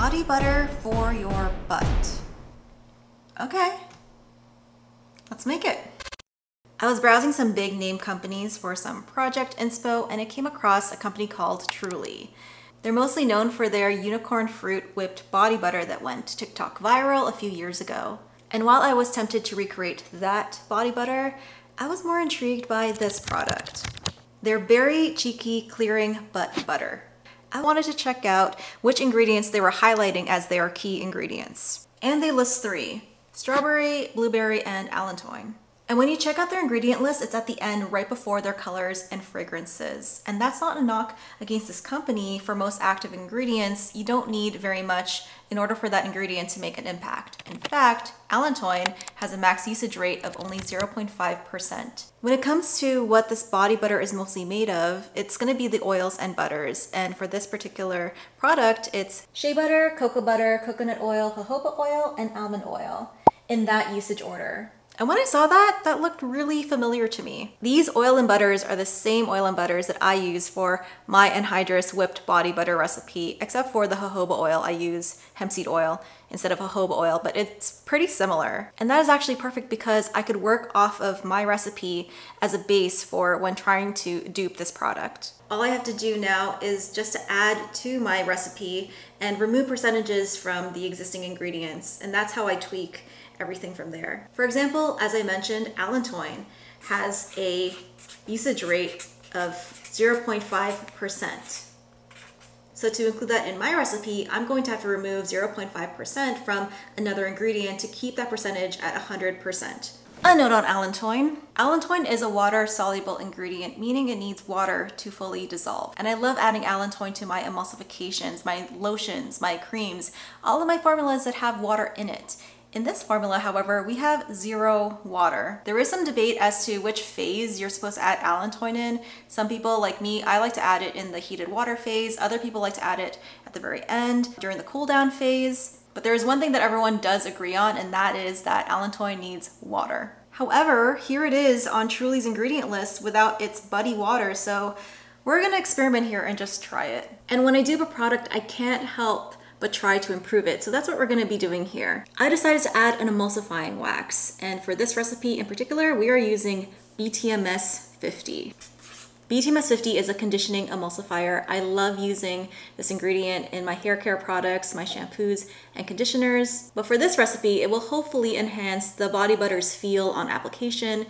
Body butter for your butt. Okay, let's make it. I was browsing some big name companies for some project inspo and I came across a company called Truly. They're mostly known for their unicorn fruit whipped body butter that went TikTok viral a few years ago. And while I was tempted to recreate that body butter, I was more intrigued by this product. Their Berry Cheeky Clearing Butt Butter. I wanted to check out which ingredients they were highlighting as their key ingredients. And they list three, strawberry, blueberry, and allantoin. And when you check out their ingredient list, it's at the end right before their colors and fragrances. And that's not a knock against this company. For most active ingredients, you don't need very much in order for that ingredient to make an impact. In fact, allantoin has a max usage rate of only 0.5%. When it comes to what this body butter is mostly made of, it's gonna be the oils and butters. And for this particular product, it's shea butter, cocoa butter, coconut oil, jojoba oil, and almond oil in that usage order. And when I saw that, that looked really familiar to me. These oil and butters are the same oil and butters that I use for my anhydrous whipped body butter recipe, except for the jojoba oil, I use hemp seed oil instead of jojoba oil, but it's pretty similar. And that is actually perfect because I could work off of my recipe as a base for when trying to dupe this product. All I have to do now is just to add to my recipe and remove percentages from the existing ingredients. And that's how I tweak everything from there. For example, as I mentioned, allantoin has a usage rate of 0.5%. So to include that in my recipe, I'm going to have to remove 0.5% from another ingredient to keep that percentage at 100%. A note on allantoin. Allantoin is a water-soluble ingredient, meaning it needs water to fully dissolve. And I love adding allantoin to my emulsifications, my lotions, my creams, all of my formulas that have water in it. In this formula, however, we have zero water. There is some debate as to which phase you're supposed to add allantoin in. Some people, like me, I like to add it in the heated water phase. Other people like to add it at the very end during the cool down phase. But there is one thing that everyone does agree on, and that is that allantoin needs water. However, here it is on Truly's ingredient list without its buddy water, so we're gonna experiment here and just try it. And when I do a product, I can't help but try to improve it. So that's what we're gonna be doing here. I decided to add an emulsifying wax. And for this recipe in particular, we are using BTMS 50. BTMS 50 is a conditioning emulsifier. I love using this ingredient in my hair care products, my shampoos and conditioners. But for this recipe, it will hopefully enhance the body butter's feel on application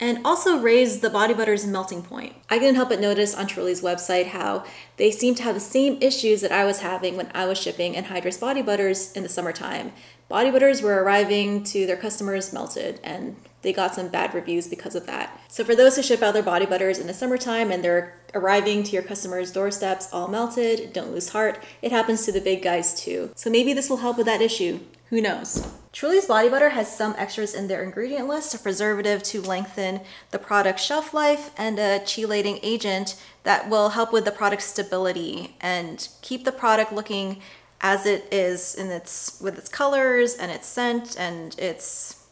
and also raise the body butter's melting point. I couldn't help but notice on Truly's website how they seem to have the same issues that I was having when I was shipping anhydrous body butters in the summertime. Body butters were arriving to their customers melted and they got some bad reviews because of that. So for those who ship out their body butters in the summertime and they're arriving to your customers' doorsteps all melted, don't lose heart. It happens to the big guys too. So maybe this will help with that issue. Who knows? Truly's body butter has some extras in their ingredient list, a preservative to lengthen the product's shelf life and a chelating agent that will help with the product's stability and keep the product looking as it is in its with its colors and its scent and its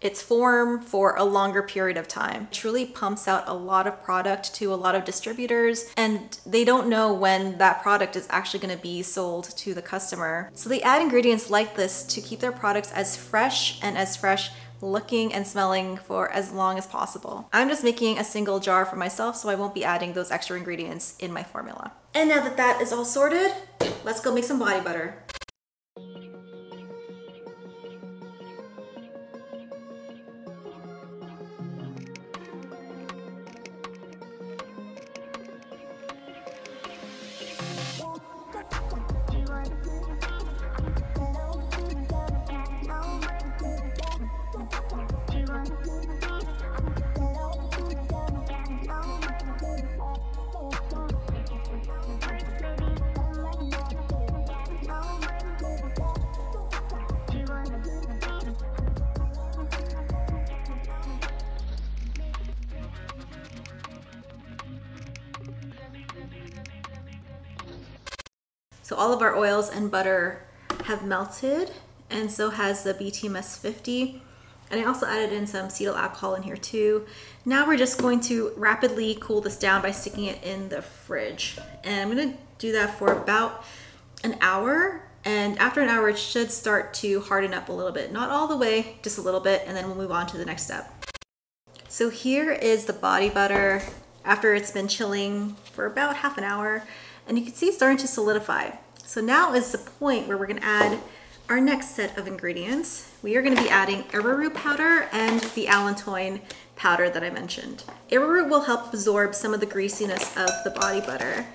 its form for a longer period of time. It Truly pumps out a lot of product to a lot of distributors and they don't know when that product is actually gonna be sold to the customer. So they add ingredients like this to keep their products as fresh and as fresh looking and smelling for as long as possible. I'm just making a single jar for myself so I won't be adding those extra ingredients in my formula. And now that that is all sorted, let's go make some body butter. So all of our oils and butter have melted and so has the BTMS 50. And I also added in some cetyl alcohol in here too. Now we're just going to rapidly cool this down by sticking it in the fridge. And I'm gonna do that for about an hour And after an hour, it should start to harden up a little bit. Not all the way, just a little bit, and then we'll move on to the next step. So here is the body butter after it's been chilling for about half an hour. And you can see it's starting to solidify. So now is the point where we're gonna add our next set of ingredients. We are gonna be adding arrowroot powder and the allantoin powder that I mentioned. Arrowroot will help absorb some of the greasiness of the body butter.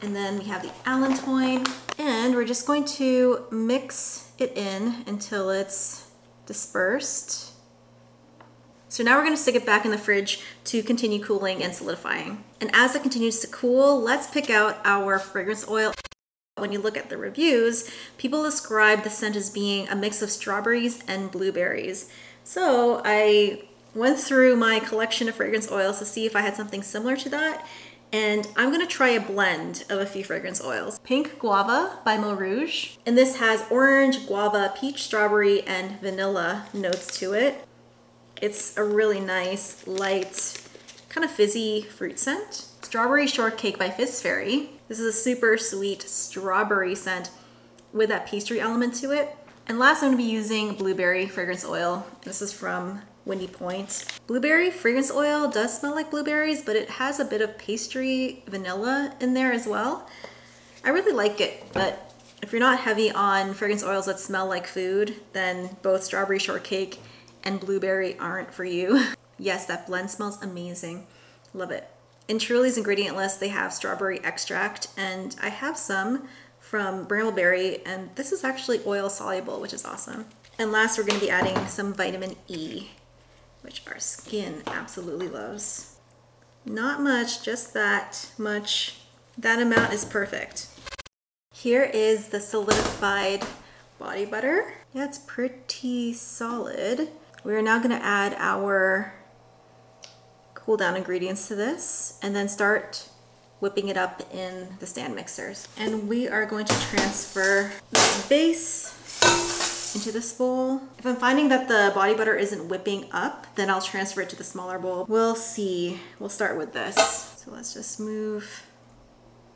And then we have the allantoin and we're just going to mix it in until it's dispersed. So now we're gonna stick it back in the fridge to continue cooling and solidifying. And as it continues to cool, let's pick out our fragrance oil. When you look at the reviews, people describe the scent as being a mix of strawberries and blueberries. So I went through my collection of fragrance oils to see if I had something similar to that and I'm gonna try a blend of a few fragrance oils. Pink Guava by Morouge. And this has orange, guava, peach, strawberry, and vanilla notes to it. It's a really nice, light, kind of fizzy fruit scent. Strawberry Shortcake by Fizz Fairy. This is a super sweet strawberry scent with that pastry element to it. And last I'm gonna be using blueberry fragrance oil. This is from Windy Point. Blueberry fragrance oil does smell like blueberries, but it has a bit of pastry vanilla in there as well. I really like it, but if you're not heavy on fragrance oils that smell like food, then both strawberry shortcake and blueberry aren't for you. yes, that blend smells amazing. Love it. In Truly's ingredient list, they have strawberry extract, and I have some from Brambleberry, and this is actually oil soluble, which is awesome. And last, we're gonna be adding some vitamin E which our skin absolutely loves. Not much, just that much. That amount is perfect. Here is the solidified body butter. Yeah, it's pretty solid. We're now gonna add our cool down ingredients to this and then start whipping it up in the stand mixers. And we are going to transfer the base into this bowl. If I'm finding that the body butter isn't whipping up, then I'll transfer it to the smaller bowl. We'll see. We'll start with this. So let's just move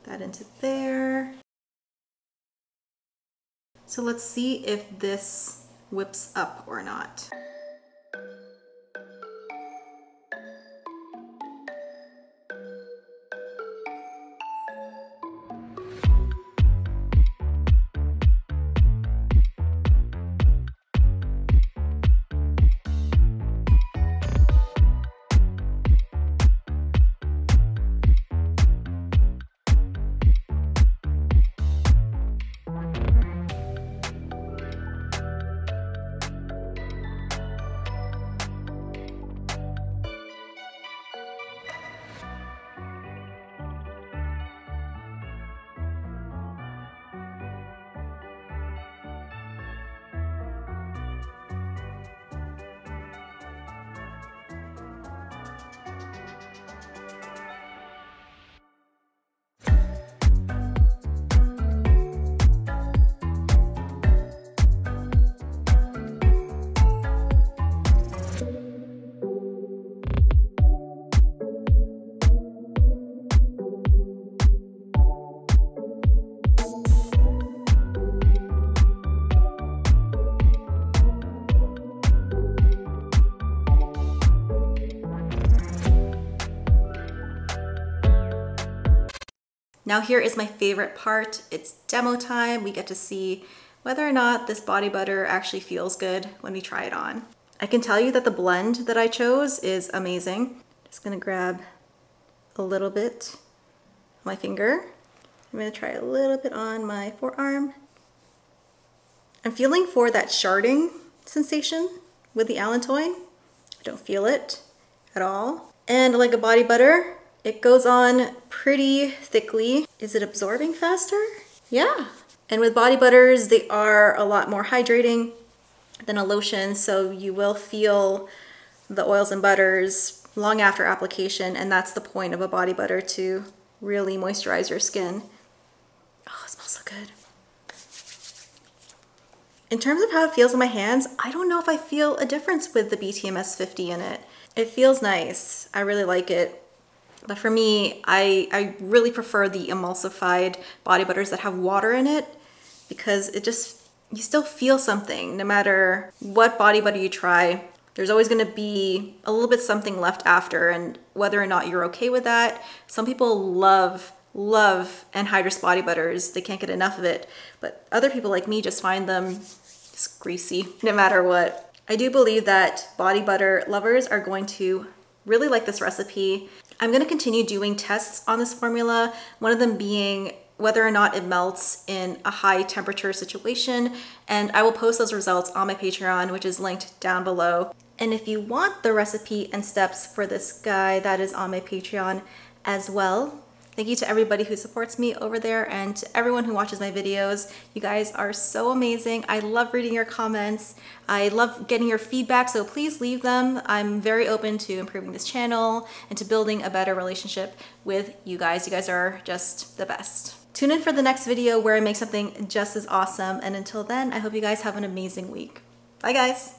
that into there. So let's see if this whips up or not. Now here is my favorite part. It's demo time. We get to see whether or not this body butter actually feels good when we try it on. I can tell you that the blend that I chose is amazing. Just gonna grab a little bit my finger. I'm gonna try a little bit on my forearm. I'm feeling for that sharding sensation with the allantoin. I don't feel it at all. And like a body butter, it goes on pretty thickly. Is it absorbing faster? Yeah. And with body butters, they are a lot more hydrating than a lotion, so you will feel the oils and butters long after application, and that's the point of a body butter to really moisturize your skin. Oh, it smells so good. In terms of how it feels in my hands, I don't know if I feel a difference with the BTMS 50 in it. It feels nice. I really like it. But for me, I, I really prefer the emulsified body butters that have water in it because it just, you still feel something no matter what body butter you try. There's always gonna be a little bit something left after and whether or not you're okay with that. Some people love love anhydrous body butters. They can't get enough of it. But other people like me just find them just greasy no matter what. I do believe that body butter lovers are going to really like this recipe. I'm gonna continue doing tests on this formula, one of them being whether or not it melts in a high temperature situation. And I will post those results on my Patreon, which is linked down below. And if you want the recipe and steps for this guy, that is on my Patreon as well. Thank you to everybody who supports me over there and to everyone who watches my videos. You guys are so amazing. I love reading your comments. I love getting your feedback, so please leave them. I'm very open to improving this channel and to building a better relationship with you guys. You guys are just the best. Tune in for the next video where I make something just as awesome. And until then, I hope you guys have an amazing week. Bye guys.